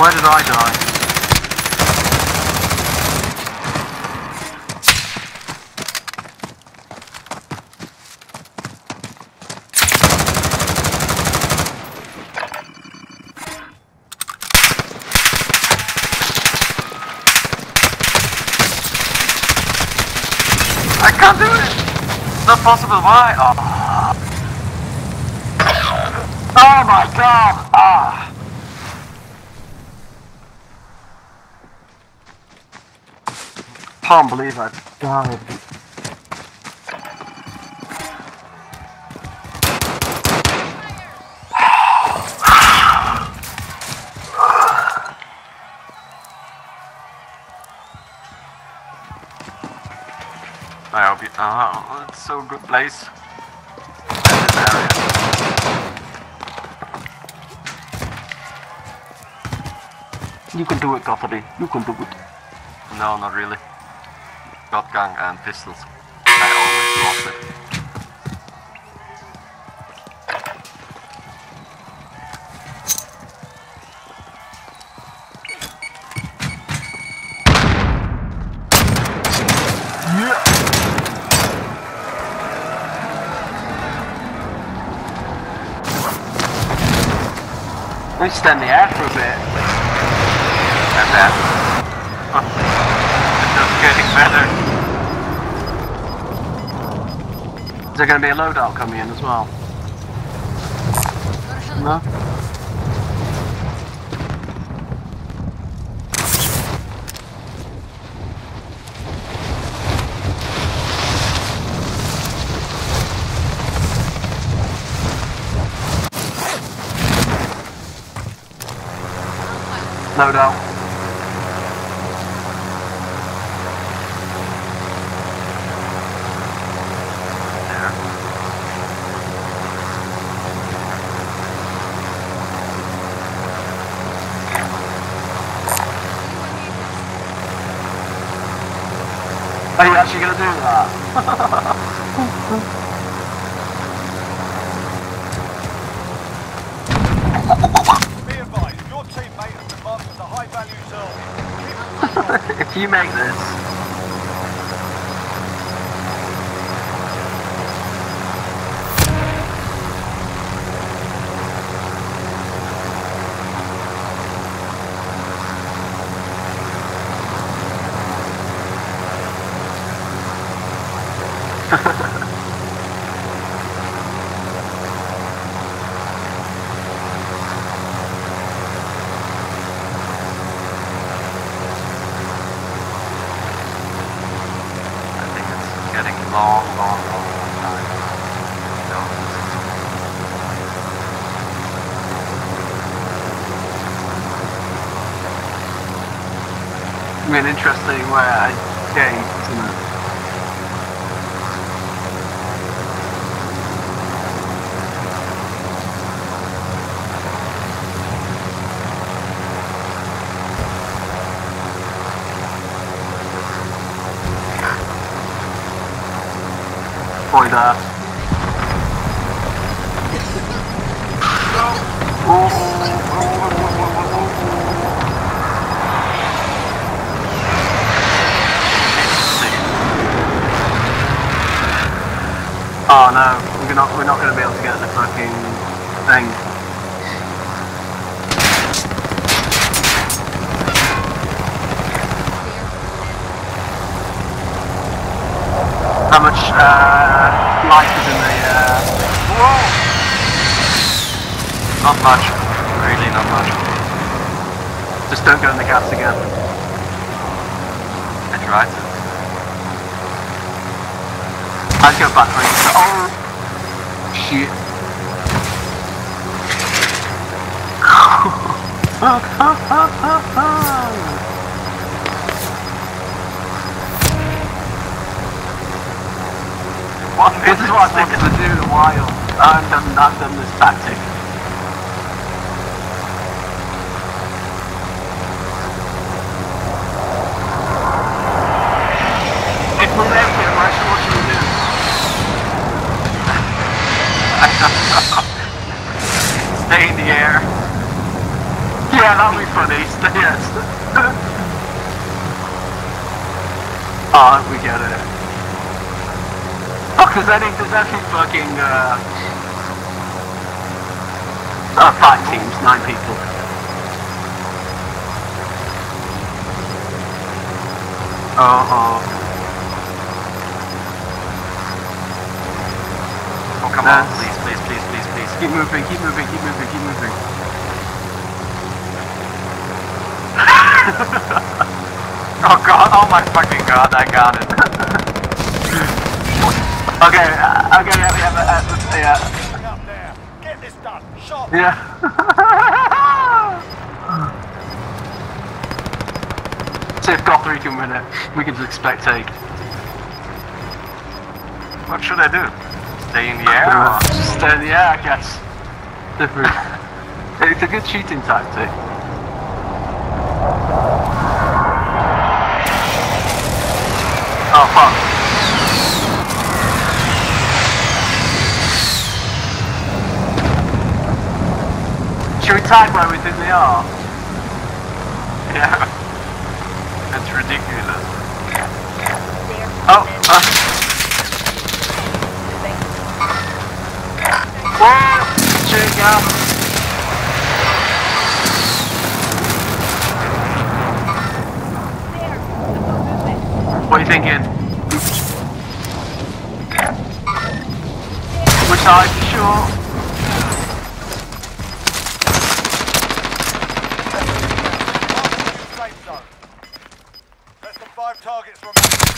Where did I die? I can't do it! Not possible, why? Oh, oh my god! Ah! I can't believe I died. I hope you. Oh, it's so good place. You can do it, Gothard. You can do it. No, not really. Shotgun and pistols. I always lost it. We stand the air for a bit. And then. it's just getting better. There going to be a loadout coming in as well? No? Loadout. Are you actually gonna do that? Be advised, your teammate has been marked high value zone. if you make this, I think it's getting long, long, long, time. I mean, interesting where I came, it? Boy, there. Oh no, we're not we're not gonna be able to get the fucking thing. How much uh, is in the uh Whoa! Not much. Really not much. Just don't go in the gas again. I tried to. I'd go back for it. Oh shit. What? This is what I think to do in a while. I've done, I've done this tactic. If we're there, we're actually what should we do? Stay in the air. Yeah, that'll be funny. Yes. oh, we get it. Oh, cause I think there's actually fucking uh, uh five teams, nine people. Uh oh. Oh, come on, please, please, please, please, please. Keep moving, keep moving, keep moving, keep moving. Oh god, oh my fucking god, I got it. Okay, uh, okay, yeah, yeah, uh, yeah, Moving up there. Get this done. Shot. yeah. so if Guthrie can win it, we can just spectate. What should I do? Stay in the air? or- Just stay in the air, I guess. Different. It's a good shooting tactic. Oh fuck. Should where we think they are? Yeah. That's ridiculous. Oh, uh. Whoa! Shooting up. What are you thinking? Which side? You sure? Safe zone. Less than five targets remaining.